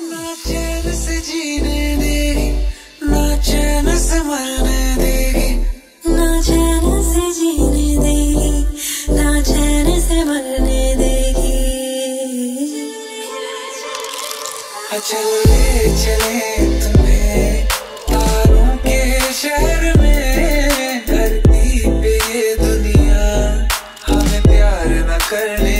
चैन से जीने चैन से मरने से जीने से मरने देगी। चले चले तुम्हें के में पे दुनिया, हमें प्यार न करने